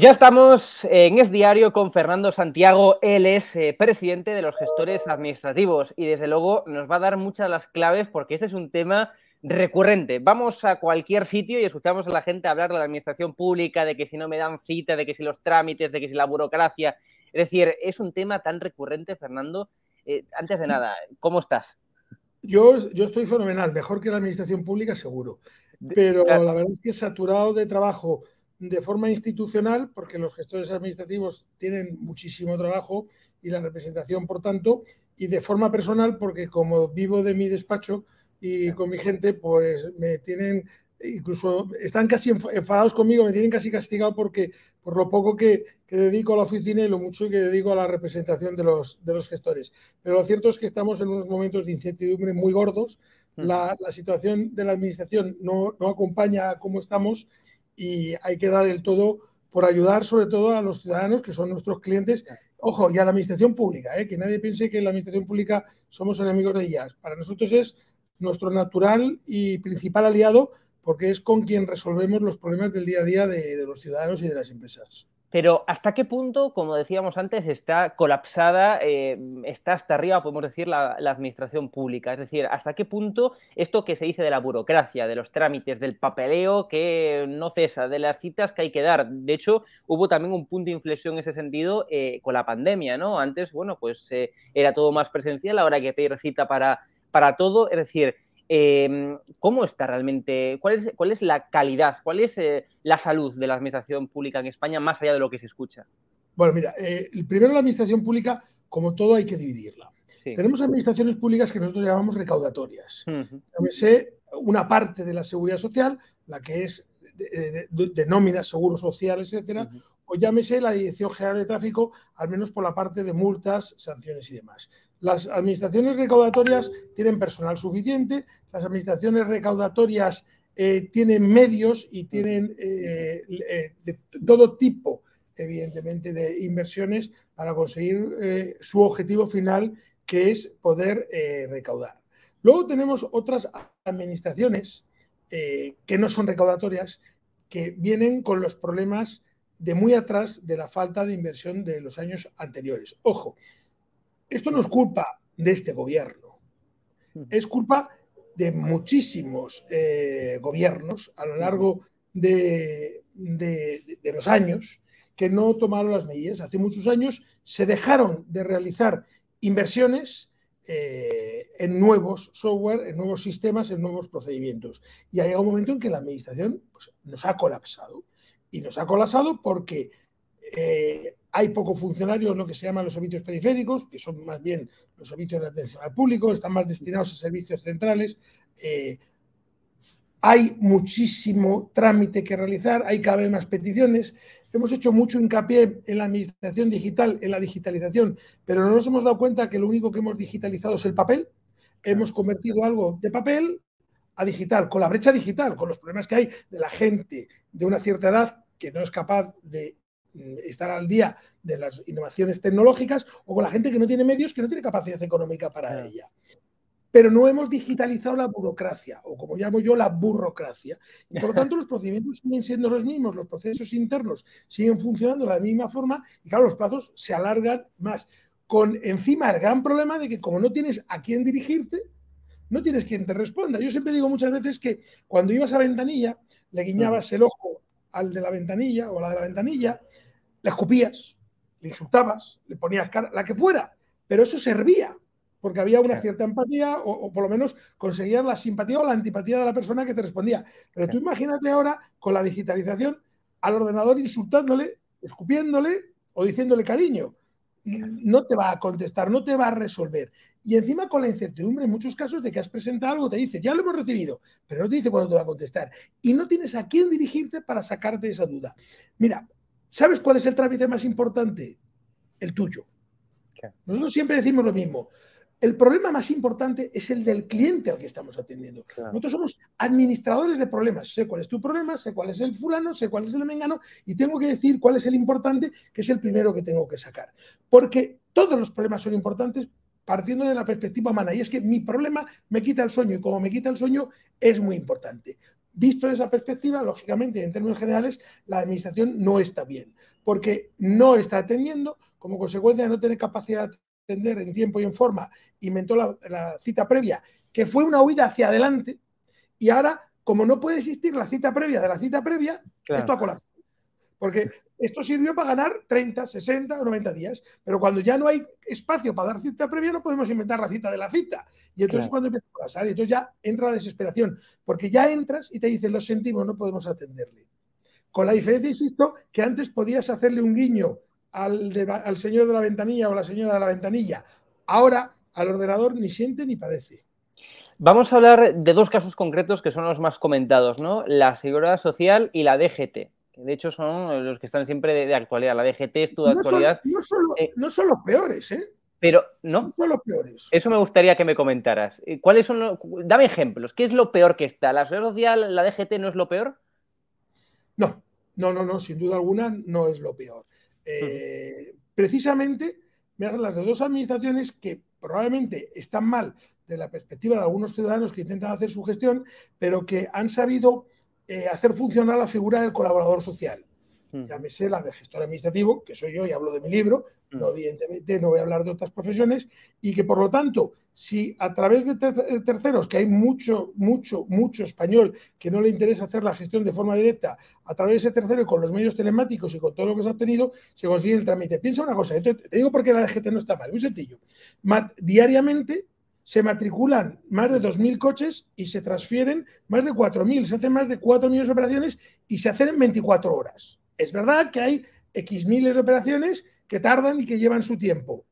Ya estamos en Es Diario con Fernando Santiago. Él es eh, presidente de los gestores administrativos y desde luego nos va a dar muchas de las claves porque este es un tema recurrente. Vamos a cualquier sitio y escuchamos a la gente hablar de la administración pública, de que si no me dan cita, de que si los trámites, de que si la burocracia. Es decir, es un tema tan recurrente, Fernando. Eh, antes de nada, ¿cómo estás? Yo, yo estoy fenomenal, mejor que la administración pública seguro, pero la verdad es que saturado de trabajo de forma institucional, porque los gestores administrativos tienen muchísimo trabajo y la representación, por tanto, y de forma personal, porque como vivo de mi despacho y con mi gente, pues me tienen, incluso están casi enfadados conmigo, me tienen casi castigado porque por lo poco que, dedico a la oficina y lo mucho que dedico a la representación de los, de los gestores. Pero lo cierto es que estamos en unos momentos de incertidumbre muy gordos. La, la situación de la administración no, no acompaña a cómo estamos y hay que dar el todo por ayudar sobre todo a los ciudadanos que son nuestros clientes. Ojo, y a la administración pública, ¿eh? que nadie piense que la administración pública somos enemigos de ellas. Para nosotros es nuestro natural y principal aliado porque es con quien resolvemos los problemas del día a día de los ciudadanos y de las empresas. Pero ¿hasta qué punto, como decíamos antes, está colapsada, eh, está hasta arriba, podemos decir, la, administración pública? Es decir, ¿hasta qué punto esto que se dice de la burocracia, de los trámites, del papeleo que no cesa, de las citas que hay que dar? De hecho, hubo también un punto de inflexión en ese sentido eh, con la pandemia, ¿no? Antes, bueno, pues eh, era todo más presencial, ahora hay que pedir cita para, para todo. Es decir, Em, ¿Cómo está realmente? ¿Cuál es, cuál es la calidad? ¿Cuál es eh, la salud de la administración pública en España más allá de lo que se escucha? Bueno, mira, eh, primero la administración pública, como todo, hay que dividirla. Tenemos administraciones públicas que nosotros llamamos recaudatorias. una parte de la seguridad social, la que es de, de, nóminas, seguros sociales, etcétera, o llámese la Dirección General de Tráfico, al menos por la parte de multas, sanciones y demás. Las administraciones recaudatorias tienen personal suficiente, las administraciones recaudatorias eh, tienen medios y tienen eh, eh, de todo tipo, evidentemente, de inversiones para conseguir su objetivo final, que es poder recaudar. Luego tenemos otras administraciones que no son recaudatorias, que vienen con los problemas de muy atrás de la falta de inversión de los años anteriores. Ojo, esto no es culpa de este gobierno, es culpa de muchísimos eh, gobiernos a lo largo de, los años que no tomaron las medidas. Hace muchos años se dejaron de realizar inversiones eh, en nuevos software, en nuevos sistemas, en nuevos procedimientos. Y ha llegado un momento en que la administración pues, nos ha colapsado. Y nos ha colapsado porque eh, hay poco funcionario en lo que se llaman los servicios periféricos, que son más bien los servicios de atención al público, están más destinados a servicios centrales. Eh, hay muchísimo trámite que realizar, hay cada vez más peticiones. Hemos hecho mucho hincapié en la administración digital, en la digitalización, pero no nos hemos dado cuenta que lo único que hemos digitalizado es el papel. Hemos convertido algo de papel a digital, con la brecha digital, con los problemas que hay de la gente de una cierta edad que no es capaz de estar al día de las innovaciones tecnológicas o con la gente que no tiene medios, que no tiene capacidad económica para ella. Pero no hemos digitalizado la burocracia, o como llamo yo, la burocracia. Y por lo tanto, los procedimientos siguen siendo los mismos, los procesos internos siguen funcionando de la misma forma, y claro, los plazos se alargan más. Con encima el gran problema de que como no tienes a quién dirigirte, no tienes quien te responda. Yo siempre digo muchas veces que cuando ibas a ventanilla, le guiñabas el ojo al de la ventanilla o a la de la ventanilla, le escupías, le insultabas, le ponías cara, la que fuera, pero eso servía, porque había una cierta empatía o, por lo menos conseguías la simpatía o la antipatía de la persona que te respondía. Pero tú imagínate ahora con la digitalización al ordenador insultándole, escupiéndole o diciéndole cariño. No te va a contestar, no te va a resolver. Y encima con la incertidumbre en muchos casos de que has presentado algo, te dice, ya lo hemos recibido, pero no te dice cuándo te va a contestar. Y no tienes a quién dirigirte para sacarte esa duda. Mira, ¿sabes cuál es el trámite más importante? El tuyo. Nosotros siempre decimos lo mismo. El problema más importante es el del cliente al que estamos atendiendo. Nosotros somos administradores de problemas. Sé cuál es tu problema, sé cuál es el fulano, sé cuál es el mengano y tengo que decir cuál es el importante, que es el primero que tengo que sacar. Porque todos los problemas son importantes, partiendo de la perspectiva humana. Y es que mi problema me quita el sueño y como me quita el sueño es muy importante. Visto esa perspectiva, lógicamente, en términos generales, la administración no está bien. porque no está atendiendo, como consecuencia de no tener capacidad de atender en tiempo y en forma, inventó la, cita previa, que fue una huida hacia adelante, y ahora, como no puede existir la cita previa de la cita previa, esto ha colapsado. Porque esto sirvió para ganar 30, 60 o 90 días. Pero cuando ya no hay espacio para dar cita previa, no podemos inventar la cita de la cita. Y entonces es cuando empieza a pasar. Y entonces ya entra la desesperación. Porque ya entras y te dicen, lo sentimos, no podemos atenderle. Con la diferencia, insisto, que antes podías hacerle un guiño al, al señor de la ventanilla o la señora de la ventanilla. Ahora al ordenador ni siente ni padece. Vamos a hablar de dos casos concretos que son los más comentados, ¿no? La Seguridad Social y la DGT de hecho son los que están siempre de, actualidad. La DGT es tu actualidad. no, son, los peores, ¿eh? Pero no. No son los peores. Eso me gustaría que me comentaras. Eh, ¿Cuáles son los... Dame ejemplos. ¿Qué es lo peor que está? ¿La seguridad social, la DGT no es lo peor? No, no, no, no, sin duda alguna no es lo peor. Eh, precisamente, las de dos administraciones que probablemente están mal de la perspectiva de algunos ciudadanos que intentan hacer su gestión, pero que han sabido eh, hacer funcionar la figura del colaborador social. Llámese la de gestor administrativo, que soy yo y hablo de mi libro, no, evidentemente no voy a hablar de otras profesiones, y que por lo tanto, si a través de terceros, que hay mucho, mucho, mucho español que no le interesa hacer la gestión de forma directa, a través de ese tercero y con los medios telemáticos y con todo lo que se ha obtenido, se consigue el trámite. Piensa una cosa, te, digo por qué la DGT no está mal, muy sencillo. diariamente se matriculan más de 2.000 coches y se transfieren más de 4.000, se hacen más de 4 millones de operaciones y se hacen en 24 horas. Es verdad que hay X miles de operaciones que tardan y que llevan su tiempo.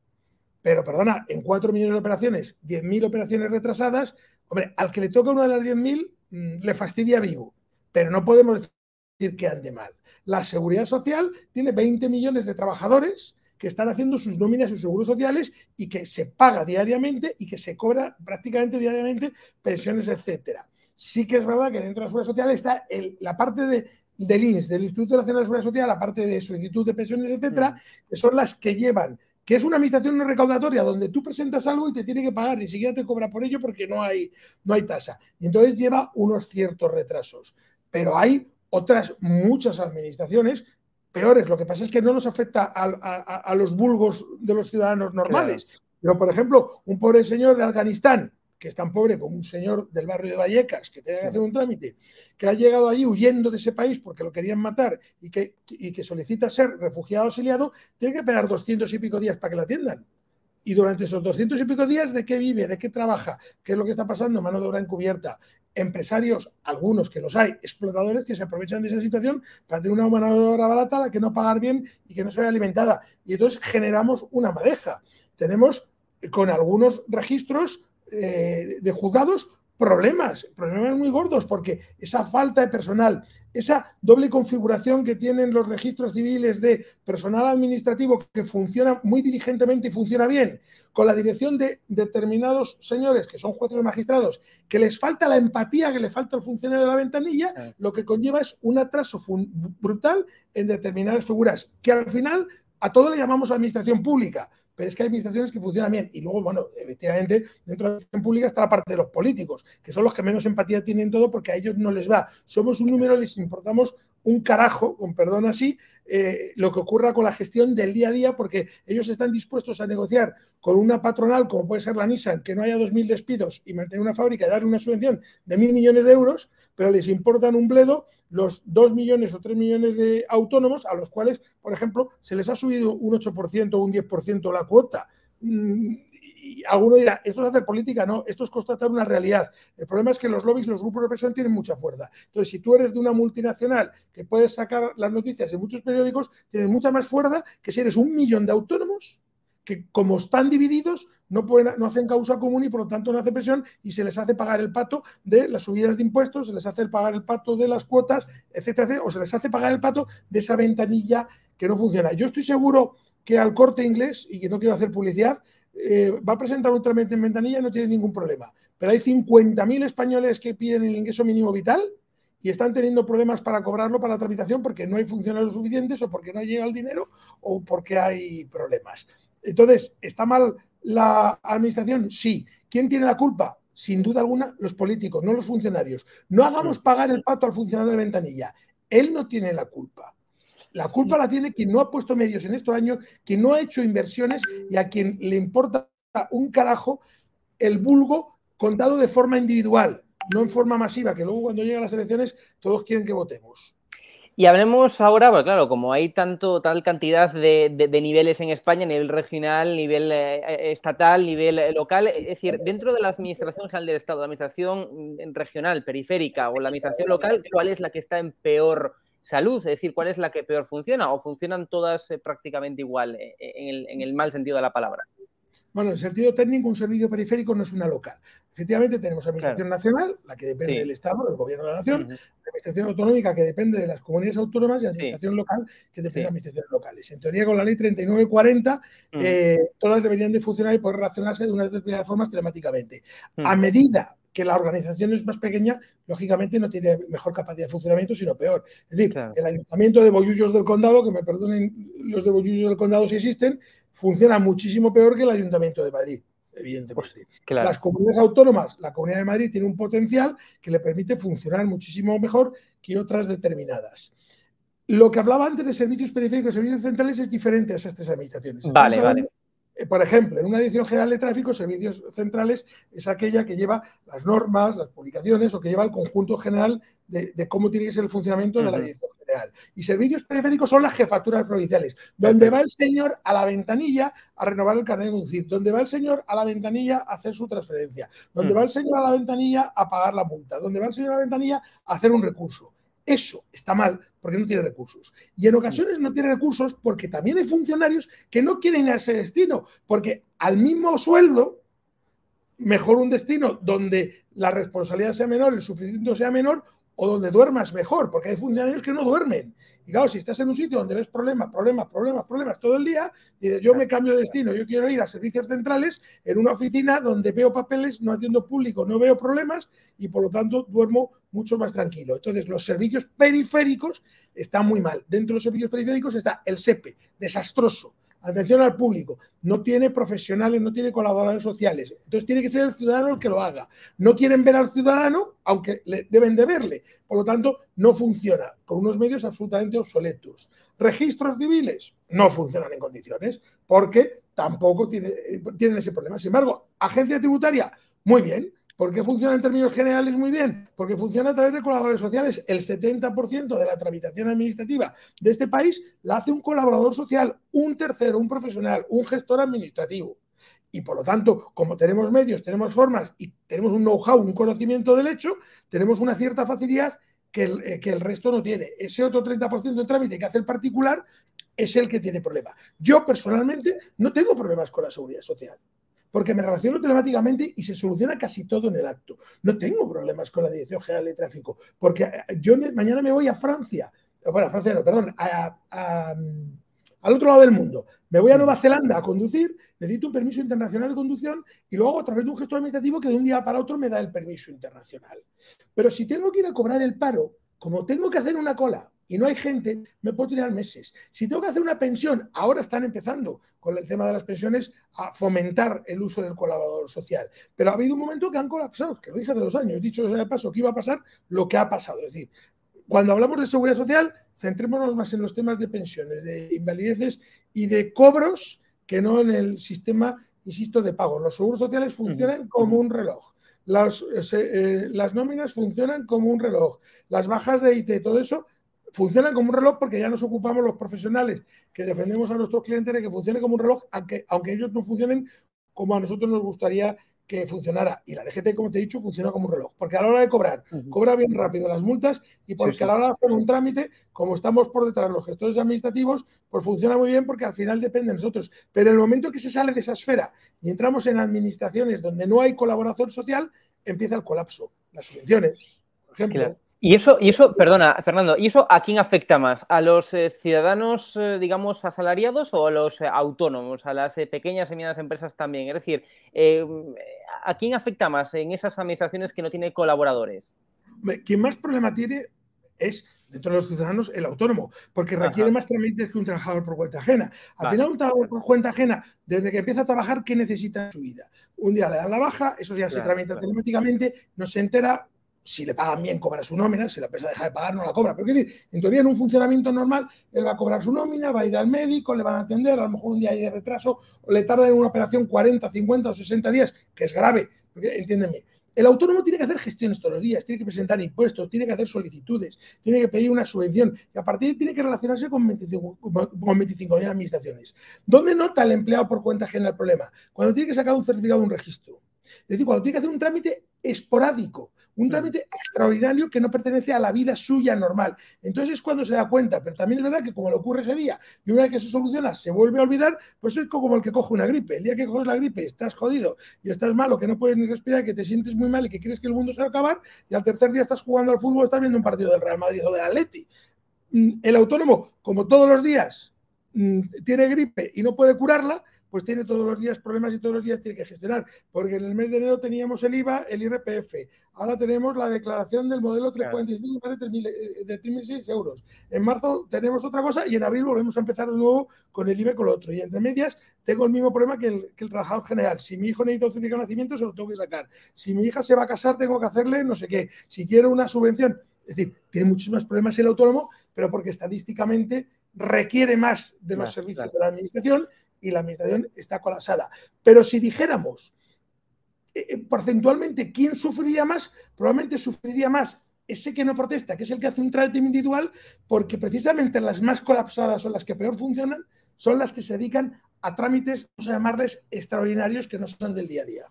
Pero, perdona, en 4 millones de operaciones, 10.000 operaciones retrasadas, hombre, al que le toca una de las 10.000 mm, le fastidia vivo. Pero no podemos decir que ande mal. La seguridad social tiene 20 millones de trabajadores que están haciendo sus nóminas y sus seguros sociales y que se paga diariamente y que se cobra prácticamente diariamente pensiones, etcétera. Sí que es verdad que dentro de la seguridad social está la parte de, del INS, del Instituto Nacional de Seguridad Social, la parte de solicitud de pensiones, etcétera, mm. que son las que llevan que es una administración no recaudatoria donde tú presentas algo y te tiene que pagar, ni siquiera te cobra por ello porque no hay, no hay tasa. Y entonces lleva unos ciertos retrasos. Pero hay otras muchas administraciones peores. Lo que pasa es que no nos afecta a, los vulgos de los ciudadanos normales. Pero, por ejemplo, un pobre señor de Afganistán, que es tan pobre como un señor del barrio de Vallecas, que tiene que hacer un trámite, que ha llegado allí huyendo de ese país porque lo querían matar y que, y que solicita ser refugiado exiliado, tiene que pegar doscientos y pico días para que la atiendan. Y durante esos doscientos y pico días, ¿de qué vive? ¿De qué trabaja? ¿Qué es lo que está pasando? Mano de obra encubierta empresarios, algunos que los hay, explotadores que se aprovechan de esa situación para tener una mano de obra barata, la que no pagar bien y que no se vea alimentada. Y entonces generamos una madeja. Tenemos con algunos registros eh, de juzgados problemas, problemas muy gordos, porque esa falta de personal, esa doble configuración que tienen los registros civiles de personal administrativo que funciona muy diligentemente y funciona bien, con la dirección de determinados señores que son jueces o magistrados, que les falta la empatía que le falta al funcionario de la ventanilla, lo que conlleva es un atraso brutal en determinadas figuras, que al final a todo le llamamos administración pública, pero es que hay administraciones que funcionan bien. Y luego, bueno, efectivamente, dentro de la administración pública está la parte de los políticos, que son los que menos empatía tienen todo porque a ellos no les va. Somos un número, les importamos un carajo, con perdón así, eh, lo que ocurra con la gestión del día a día, porque ellos están dispuestos a negociar con una patronal, como puede ser la Nissan, que no haya 2.000 despidos y mantener una fábrica y darle una subvención de 1.000 millones de euros, pero les importan un bledo los 2 millones o 3 millones de autónomos a los cuales, por ejemplo, se les ha subido un 8% o un 10% la cuota. Mm, y alguno dirá, esto es hacer política, no, esto es constatar una realidad. El problema es que los lobbies, los grupos de presión tienen mucha fuerza. Entonces, si tú eres de una multinacional que puedes sacar las noticias en muchos periódicos, tienes mucha más fuerza que si eres un millón de autónomos que como están divididos no, pueden, no hacen causa común y por lo tanto no hace presión y se les hace pagar el pato de las subidas de impuestos, se les hace pagar el pato de las cuotas, etcétera, etcétera, o se les hace pagar el pato de esa ventanilla que no funciona. Yo estoy seguro que al corte inglés, y que no quiero hacer publicidad, eh, va a presentar un trámite en ventanilla y no tiene ningún problema. Pero hay 50.000 españoles que piden el ingreso mínimo vital y están teniendo problemas para cobrarlo para la tramitación porque no hay funcionarios suficientes o porque no llega el dinero o porque hay problemas. Entonces, ¿está mal la administración? Sí. ¿Quién tiene la culpa? Sin duda alguna, los políticos, no los funcionarios. No hagamos pagar el pato al funcionario de ventanilla. Él no tiene la culpa. La culpa la tiene quien no ha puesto medios en estos años, quien no ha hecho inversiones y a quien le importa un carajo el vulgo contado de forma individual, no en forma masiva, que luego cuando llegan las elecciones todos quieren que votemos. Y hablemos ahora, pues claro, como hay tanto, tal cantidad de, niveles en España, nivel regional, nivel eh, estatal, nivel eh, local, es decir, dentro de la Administración General del Estado, la Administración mm, regional, periférica o la Administración local, ¿cuál es la que está en peor salud? Es decir, ¿cuál es la que peor funciona? ¿O funcionan todas eh, prácticamente igual en el mal sentido de la palabra? Bueno, en sentido técnico, un servicio periférico no es una local. Efectivamente, tenemos Administración Nacional, la que depende del Estado, del Gobierno de la Nación, Administración Autonómica, que depende de las comunidades autónomas, y Administración Local, que depende de administraciones locales. En teoría, con la ley 3940, eh, todas deberían de funcionar y poder relacionarse de unas determinadas formas telemáticamente. A medida que la organización es más pequeña, lógicamente no tiene mejor capacidad de funcionamiento, sino peor. Es decir, el ayuntamiento de Bollullos del Condado, que me perdonen los de Bollullos del Condado si existen, funciona muchísimo peor que el ayuntamiento de Madrid. Evidentemente. Pues, Las comunidades autónomas, la Comunidad de Madrid tiene un potencial que le permite funcionar muchísimo mejor que otras determinadas. Lo que hablaba antes de servicios periféricos y servicios centrales es diferente a esas tres administraciones. vale, vale. Eh, por ejemplo, en una dirección general de tráfico, servicios centrales es aquella que lleva las normas, las publicaciones o que lleva el conjunto general de, cómo tiene que ser el funcionamiento de la dirección general. Y servicios periféricos son las jefaturas provinciales, donde va el señor a la ventanilla a renovar el carnet de conducir, donde va el señor a la ventanilla a hacer su transferencia, donde va el señor a la ventanilla a pagar la multa, donde va el señor a la ventanilla a hacer un recurso. Eso está mal porque no tiene recursos. Y en ocasiones no tiene recursos porque también hay funcionarios que no quieren ir a ese destino, porque al mismo sueldo, mejor un destino donde la responsabilidad sea menor, el sufrimiento sea menor, o donde duermas mejor, porque hay funcionarios que no duermen. Y claro, si estás en un sitio donde ves problemas, problemas, problemas, problemas todo el día, dices, yo me cambio de destino, yo quiero ir a servicios centrales en una oficina donde veo papeles, no atiendo público, no veo problemas y por lo tanto duermo mucho más tranquilo. Entonces, los servicios periféricos están muy mal. Dentro de los servicios periféricos está el SEPE, desastroso atención al público, no tiene profesionales, no tiene colaboradores sociales. Entonces tiene que ser el ciudadano el que lo haga. No quieren ver al ciudadano, aunque le deben de verle. Por lo tanto, no funciona con unos medios absolutamente obsoletos. Registros civiles no funcionan en condiciones porque tampoco tiene, tienen ese problema. Sin embargo, agencia tributaria, muy bien. ¿Por qué funciona en términos generales muy bien? Porque funciona a través de colaboradores sociales. El 70% de la tramitación administrativa de este país la hace un colaborador social, un tercero, un profesional, un gestor administrativo. Y por lo tanto, como tenemos medios, tenemos formas y tenemos un know-how, un conocimiento del hecho, tenemos una cierta facilidad que el, eh, que el resto no tiene. Ese otro 30% de trámite que hace el particular es el que tiene problema. Yo personalmente no tengo problemas con la seguridad social porque me relaciono telemáticamente y se soluciona casi todo en el acto. No tengo problemas con la Dirección General de Tráfico, porque eh, yo mañana me voy a Francia, bueno, a Francia no, perdón, al otro lado del mundo. Me voy a Nueva Zelanda a conducir, necesito un permiso internacional de conducción y lo hago a través de un gestor administrativo que de un día para otro me da el permiso internacional. Pero si tengo que ir a cobrar el paro, como tengo que hacer una cola y no hay gente, me puedo tirar meses. Si tengo que hacer una pensión, ahora están empezando con el tema de las pensiones a fomentar el uso del colaborador social. Pero ha habido un momento que han colapsado, que lo dije hace dos años, dicho de paso que iba a pasar lo que ha pasado. Es decir, cuando hablamos de seguridad social, centrémonos más en los temas de pensiones, de invalideces y de cobros que no en el sistema, insisto, de pago. Los seguros sociales funcionan como un reloj. Las, eh, las nóminas funcionan como un reloj. Las bajas de IT, todo eso funcionan como un reloj porque ya nos ocupamos los profesionales que defendemos a nuestros clientes de que funcione como un reloj, aunque, aunque ellos no funcionen como a nosotros nos gustaría que funcionara. Y la DGT, como te he dicho, funciona como un reloj. Porque a la hora de cobrar, cobra bien rápido las multas y porque a la hora de hacer un trámite, como estamos por detrás los gestores administrativos, pues funciona muy bien porque al final depende de nosotros. Pero en el momento que se sale de esa esfera y entramos en administraciones donde no hay colaboración social, empieza el colapso. Las subvenciones, por ejemplo. Y eso, y eso, perdona, Fernando, ¿y eso a quién afecta más? ¿A los eh, ciudadanos, eh, digamos, asalariados o a los eh, autónomos, a las pequeñas y medianas empresas también? Es decir, ¿a quién afecta más en esas administraciones que no tienen colaboradores? Quien más problema tiene es, dentro de los ciudadanos, el autónomo, porque requiere más trámites que un trabajador por cuenta ajena. Al final, un trabajador por cuenta ajena, desde que empieza a trabajar, ¿qué necesita en su vida? Un día le dan la baja, eso ya se tramita telemáticamente, no se entera, si le pagan bien, cobra su nómina, si la empresa deja de pagar, no la cobra. Pero decir, en teoría, en un funcionamiento normal, él va a cobrar su nómina, va a ir al médico, le van a atender, a lo mejor un día hay de retraso, o le tarda en una operación 40, 50 o 60 días, que es grave, porque, entiéndeme. El autónomo tiene que hacer gestiones todos los días, tiene que presentar impuestos, tiene que hacer solicitudes, tiene que pedir una subvención y a partir de ahí tiene que relacionarse con 25.000 administraciones. ¿Dónde nota el empleado por cuenta ajena el problema? Cuando tiene que sacar un certificado de un registro. Es decir, cuando tiene que hacer un trámite esporádico, un mm. trámite extraordinario que no pertenece a la vida suya normal. Entonces es cuando se da cuenta, pero también es verdad que como le ocurre ese día y una vez que se soluciona se vuelve a olvidar, pues es como el que coge una gripe. El día que coges la gripe estás jodido y estás malo, que no puedes ni respirar, que te sientes muy mal y que crees que el mundo se va a acabar y al tercer día estás jugando al fútbol, estás viendo un partido del Real Madrid o del Atleti. Mm, el autónomo, como todos los días, mm, tiene gripe y no puede curarla, pues tiene todos los días problemas y todos los días tiene que gestionar. Porque en el mes de enero teníamos el IVA, el IRPF. Ahora tenemos la declaración del modelo 345 de 3.006 euros. En marzo tenemos otra cosa y en abril volvemos a empezar de nuevo con el IVA con lo otro. Y entre medias tengo el mismo problema que el, que el trabajador general. Si mi hijo necesita certificado de nacimiento, se lo tengo que sacar. Si mi hija se va a casar, tengo que hacerle no sé qué. Si quiero una subvención. Es decir, tiene muchos más problemas el autónomo, pero porque estadísticamente requiere más de los servicios de la administración y la administración está colapsada. Pero si dijéramos eh, eh, porcentualmente quién sufriría más, probablemente sufriría más ese que no protesta, que es el que hace un trámite individual, porque precisamente las más colapsadas o las que peor funcionan son las que se dedican a trámites, vamos a llamarles extraordinarios, que no son del día a día.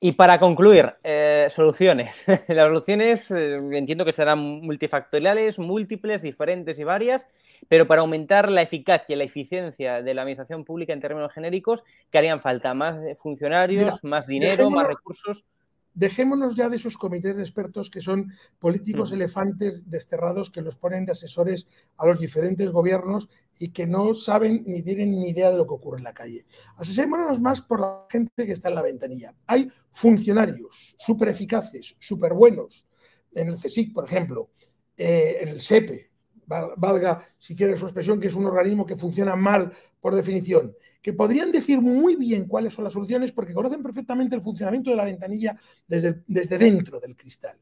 Y para concluir, eh, soluciones. Las soluciones eh, entiendo que serán multifactoriales, múltiples, diferentes y varias, pero para aumentar la eficacia y la eficiencia de la administración pública en términos genéricos, ¿qué harían falta? ¿Más funcionarios, más dinero, más recursos? Dejémonos ya de esos comités de expertos que son políticos elefantes desterrados que los ponen de asesores a los diferentes gobiernos y que no saben ni tienen ni idea de lo que ocurre en la calle. Asesémonos más por la gente que está en la ventanilla. Hay funcionarios súper eficaces, súper buenos, en el CSIC, por ejemplo, eh, en el SEPE, valga si quieres su expresión, que es un organismo que funciona mal por definición, que podrían decir muy bien cuáles son las soluciones porque conocen perfectamente el funcionamiento de la ventanilla desde, desde dentro del cristal.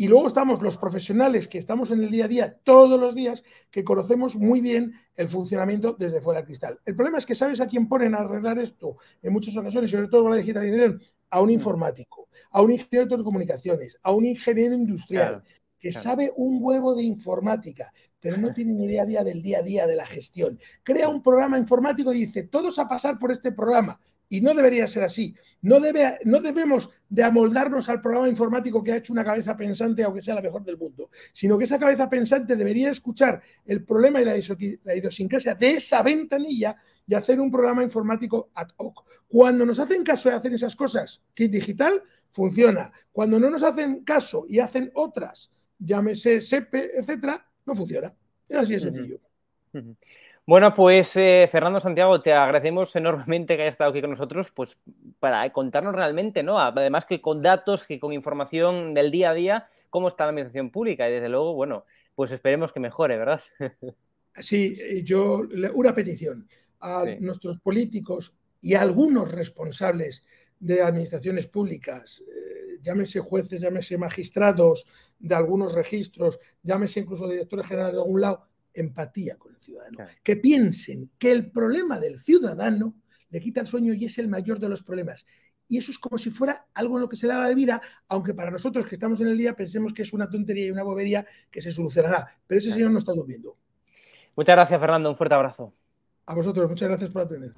Y luego estamos los profesionales que estamos en el día a día todos los días, que conocemos muy bien el funcionamiento desde fuera del cristal. El problema es que sabes a quién ponen a arreglar esto en muchas ocasiones, sobre todo con la digitalización, a un mm. informático, a un ingeniero de telecomunicaciones, a un ingeniero industrial, que sabe un huevo de informática, pero no tiene ni idea del día a día de la gestión. Crea un programa informático y dice, todos a pasar por este programa. Y no debería ser así. No, debe, no debemos de amoldarnos al programa informático que ha hecho una cabeza pensante, aunque sea la mejor del mundo, sino que esa cabeza pensante debería escuchar el problema y la, la idiosincrasia de esa ventanilla y hacer un programa informático ad hoc. Cuando nos hacen caso de hacer esas cosas, Kit Digital funciona. Cuando no nos hacen caso y hacen otras, llámese SEPE, etcétera, no funciona. Es así de sencillo. Bueno, pues eh, Fernando Santiago, te agradecemos enormemente que hayas estado aquí con nosotros, pues para contarnos realmente, ¿no? Además que con datos, que con información del día a día, cómo está la administración pública y desde luego, bueno, pues esperemos que mejore, ¿verdad? Sí, eh, yo una petición a nuestros políticos y a algunos responsables de administraciones públicas. Eh, llámese jueces, llámese magistrados de algunos registros, llámese incluso directores generales de algún lado, empatía con el ciudadano. Que piensen que el problema del ciudadano le quita el sueño y es el mayor de los problemas. Y eso es como si fuera algo en lo que se le da de vida, aunque para nosotros que estamos en el día pensemos que es una tontería y una bobería que se solucionará. Pero ese señor no está durmiendo. Muchas gracias, Fernando. Un fuerte abrazo. A vosotros, muchas gracias por atender.